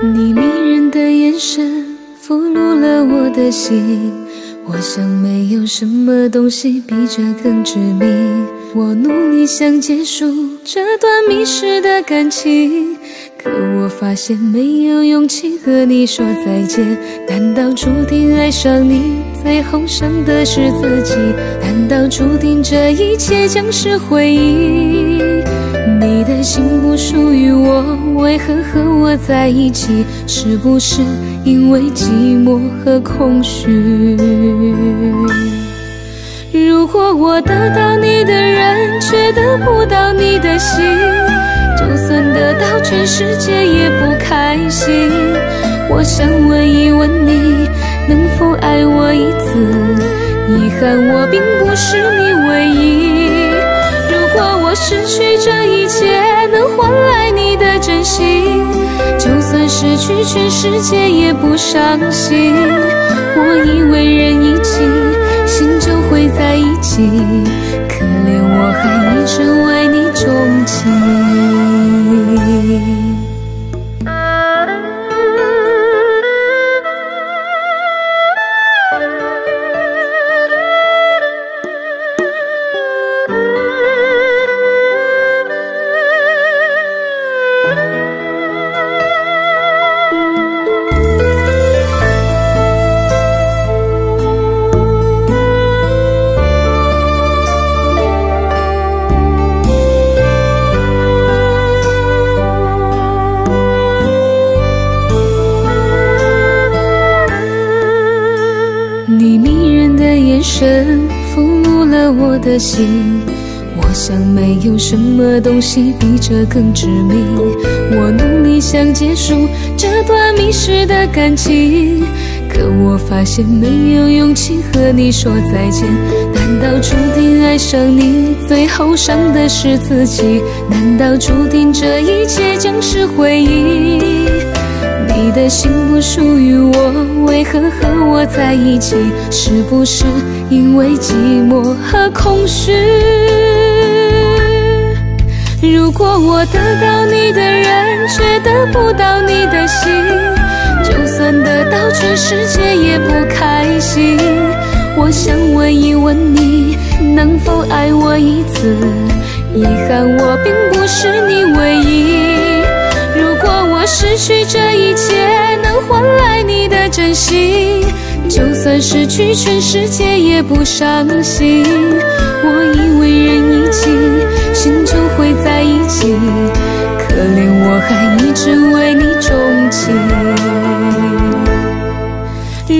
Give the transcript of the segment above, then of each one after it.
你迷人的眼神俘虏了我的心我想没有什么东西比这更致命我努力想结束这段迷失的感情可我发现没有勇气和你说再见。难道注定爱上你最后伤的是自己？难道注定这一切将是回忆？为何和我在一起？是不是因为寂寞和空虚？如果我得到你的人，却得不到你的心，就算得到全世界也不开心。我想问一问你，能否爱我一次？遗憾我并不是去全世界也不伤心。我以为人一起。心就会在一起，可怜我还一直我的心，我想没有什么东西比这更致命。我努力想结束这段迷失的感情，可我发现没有勇气和你说再见。难道注定爱上你，最后伤的是自己？难道注定这一切将是回忆？你的心不属于我，为何和我在一起？是不是因为寂寞和空虚？如果我得到你的人，却得不到你的心，就算得到全世界也不开心。我想问一问你，能否爱我一次？遗憾我并不是你唯一。失去这一切，能换来你的真心，就算失去全世界也不伤心。我以为人一起，心就会在一起，可怜我还一直为你钟情。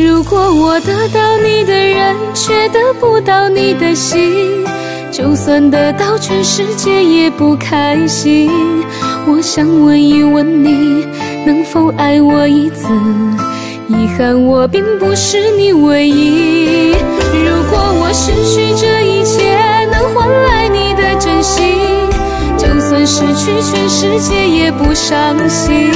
如果我得到你的人，却得不到你的心。就算得到全世界也不开心。我想问一问你，能否爱我一次？遗憾我并不是你唯一。如果我失去这一切，能换来你的真心，就算失去全世界也不伤心。